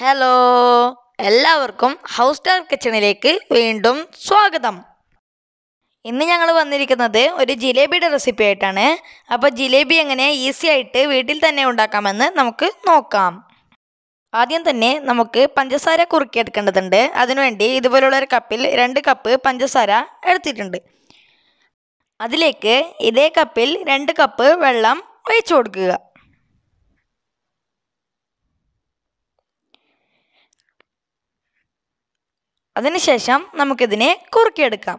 Hello എല്ലാവർക്കും house star കിച്ചണിലേക്ക് വീണ്ടും സ്വാഗതം. ഇന്ന് ഞങ്ങൾ വന്നിരിക്കുന്നത് ഒരു ജിലേബിയുടെ റെസിപ്പി ആയിട്ടാണ്. അപ്പോൾ ജിലേബി എങ്ങനെ ഈസി ആയിട്ട് വീട്ടിൽ തന്നെ ഉണ്ടാക്കാമെന്ന് നമുക്ക് നോക്കാം. ആദ്യം തന്നെ നമുക്ക് പഞ്ചസാര കുറുക്കിയെടുക്കേണ്ടതുണ്ട്. അതിനുവേണ്ടി ഇതുപോലുള്ള ഒരു കപ്പിൽ രണ്ട് കപ്പ് പഞ്ചസാര എടുത്തിട്ടുണ്ട്. അതിലേക്ക് ഇതേ കപ്പിൽ രണ്ട് കപ്പ് വെള്ളം ഒഴിച്ചു കൊടുക്കുക. അതിനുശേഷം നമുക്കിതിനെ കുറുക്കിയെടുക്കാം.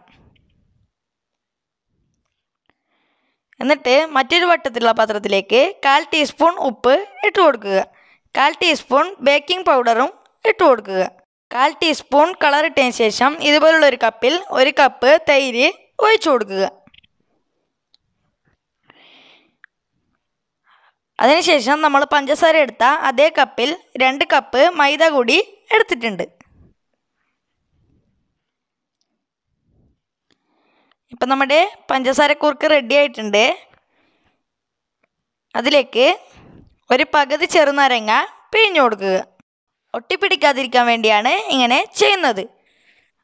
എന്നിട്ട് മറ്റൊരു വട്ടത്തിലുള്ള പാത്രത്തിലേക്ക് കാൽ ടീസ്പൂൺ ഉപ്പ് ഇട്ട് കൊടുക്കുക. കാൽ ടീസ്പൂൺ ബേക്കിംഗ് പൗഡറും ഇട്ട് കൊടുക്കുക. കാൽ ടീസ്പൂൺ കളർ ഇട്ടതിന് ശേഷം ഇതുപോലുള്ള ഒരു കപ്പിൽ ഒരു കപ്പ് തൈര് ഒഴിച്ചു കൊടുക്കുക. അതിനുശേഷം നമ്മൾ പഞ്ചസാര എടുത്ത അതേ കപ്പിൽ രണ്ട് കപ്പ് മൈദ കൂടി എടുത്തിട്ടുണ്ട്. ഇപ്പം നമ്മുടെ പഞ്ചസാര കുറുക്ക് റെഡി ആയിട്ടുണ്ട്. അതിലേക്ക് ഒരു പകുതി ചെറുനാരങ്ങ പിഴിഞ്ഞു കൊടുക്കുക. ഒട്ടിപ്പിടിക്കാതിരിക്കാൻ വേണ്ടിയാണ് ഇങ്ങനെ ചെയ്യുന്നത്.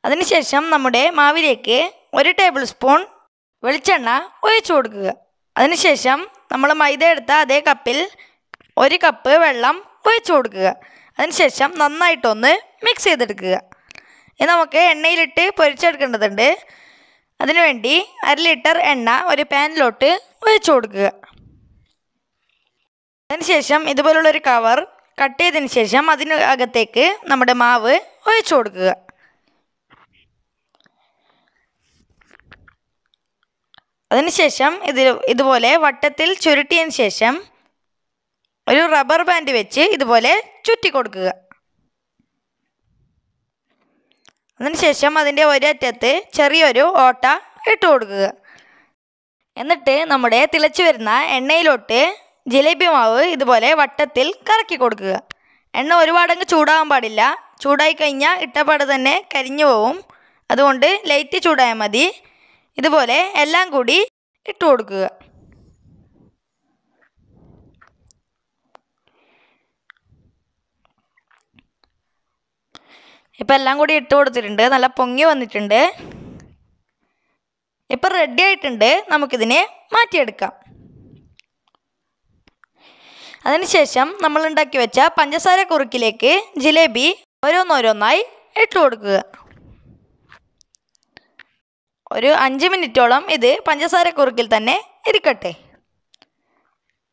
അതിനുശേഷം നമ്മുടെ മാവിലേക്ക് ഒരു ടേബിൾ സ്പൂൺ വെളിച്ചെണ്ണ ഒഴിച്ചു കൊടുക്കുക. അതിനുശേഷം നമ്മൾ മൈദ എടുത്ത അതേ കപ്പിൽ ഒരു കപ്പ് വെള്ളം ഒഴിച്ചു കൊടുക്കുക. അതിനുശേഷം നന്നായിട്ടൊന്ന് മിക്സ് ചെയ്തെടുക്കുക. ഇനി നമുക്ക് എണ്ണയിലിട്ട് പൊരിച്ചെടുക്കേണ്ടതുണ്ട്. അതിനുവേണ്ടി അര ലിറ്റർ എണ്ണ ഒരു പാനിലോട്ട് ഒഴിച്ചു കൊടുക്കുക. അതിനുശേഷം ഇതുപോലുള്ളൊരു കവർ കട്ട് ചെയ്തതിന് ശേഷം അതിന് അകത്തേക്ക് നമ്മുടെ മാവ് ഒഴിച്ചു കൊടുക്കുക. അതിനുശേഷം ഇത് ഇതുപോലെ വട്ടത്തിൽ ചുരുട്ടിയതിന് ശേഷം ഒരു റബ്ബർ ബാൻഡ് വെച്ച് ഇതുപോലെ ചുറ്റി കൊടുക്കുക. അതിനുശേഷം അതിന്റെ ഒരറ്റത്ത് ചെറിയൊരു ഓട്ട ഇട്ട് കൊടുക്കുക. എന്നിട്ട് നമ്മുടെ തിളച്ചു വരുന്ന എണ്ണയിലോട്ട് ജിലേബി മാവ് ഇതുപോലെ വട്ടത്തിൽ കറക്കി കൊടുക്കുക. എണ്ണ ഒരുപാടങ്ങ് ചൂടാകാൻ പാടില്ല. ചൂടായി കഴിഞ്ഞാൽ ഇട്ടപാട് തന്നെ കരിഞ്ഞു പോവും. അതുകൊണ്ട് ലൈറ്റ് ചൂടായാൽ മതി. ഇതുപോലെ എല്ലാം കൂടി ഇട്ട് കൊടുക്കുക. ഇപ്പം എല്ലാം കൂടി ഇട്ട് കൊടുത്തിട്ടുണ്ട്. നല്ല പൊങ്ങി വന്നിട്ടുണ്ട്. ഇപ്പം റെഡി ആയിട്ടുണ്ട്. നമുക്കിതിനെ മാറ്റിയെടുക്കാം. അതിനുശേഷം നമ്മൾ ഉണ്ടാക്കി വെച്ച പഞ്ചസാര കുറുക്കിലേക്ക് ജിലേബി ഓരോന്നോരോന്നായി ഇട്ട് കൊടുക്കുക. ഒരു അഞ്ച് മിനിറ്റോളം ഇത് പഞ്ചസാര കുറുക്കിൽ തന്നെ ഇരിക്കട്ടെ.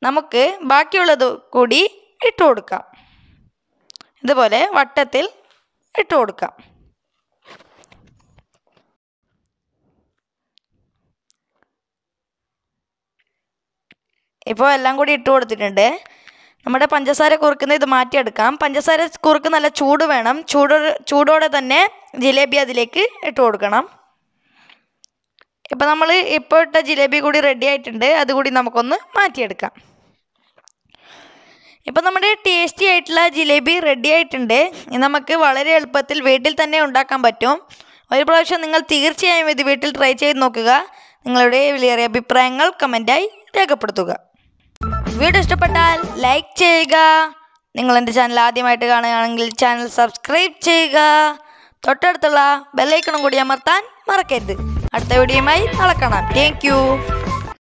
നമുക്ക് ബാക്കിയുള്ളത് കൂടി ഇട്ട് കൊടുക്കാം. ഇതുപോലെ വട്ടത്തിൽ ഇട്ട് കൊടുക്കാം. ഇപ്പോൾ എല്ലാം കൂടി ഇട്ട് കൊടുത്തിട്ടുണ്ട്. നമ്മുടെ പഞ്ചസാര കുറുക്കുന്ന ഇത് മാറ്റിയെടുക്കാം. പഞ്ചസാര കുറുക്ക് നല്ല ചൂട് വേണം. ചൂടോ ചൂടോടെ തന്നെ ജിലേബി അതിലേക്ക് ഇട്ട് കൊടുക്കണം. ഇപ്പം നമ്മൾ ഇപ്പോൾ ഇട്ട ജിലേബി കൂടി റെഡി ആയിട്ടുണ്ട്. അതുകൂടി നമുക്കൊന്ന് മാറ്റിയെടുക്കാം. ഇപ്പം നമ്മുടെ ടേസ്റ്റി ആയിട്ടുള്ള ജിലേബി റെഡി ആയിട്ടുണ്ട്. നമുക്ക് വളരെ എളുപ്പത്തിൽ വീട്ടിൽ തന്നെ ഉണ്ടാക്കാൻ പറ്റും. ഒരു പ്രാവശ്യം നിങ്ങൾ തീർച്ചയായും ഇത് വീട്ടിൽ ട്രൈ ചെയ്ത് നോക്കുക. നിങ്ങളുടെ വിലയേറിയ അഭിപ്രായങ്ങൾ കമന്റായി രേഖപ്പെടുത്തുക. വീഡിയോ ഇഷ്ടപ്പെട്ടാൽ ലൈക്ക് ചെയ്യുക. നിങ്ങൾ എന്റെ ചാനൽ ആദ്യമായിട്ട് കാണുകയാണെങ്കിൽ ചാനൽ സബ്സ്ക്രൈബ് ചെയ്യുക. തൊട്ടടുത്തുള്ള ബെല്ലൈക്കണും കൂടി അമർത്താൻ മറക്കരുത്. അടുത്ത വീഡിയോയുമായി നാളെ കാണാം. താങ്ക്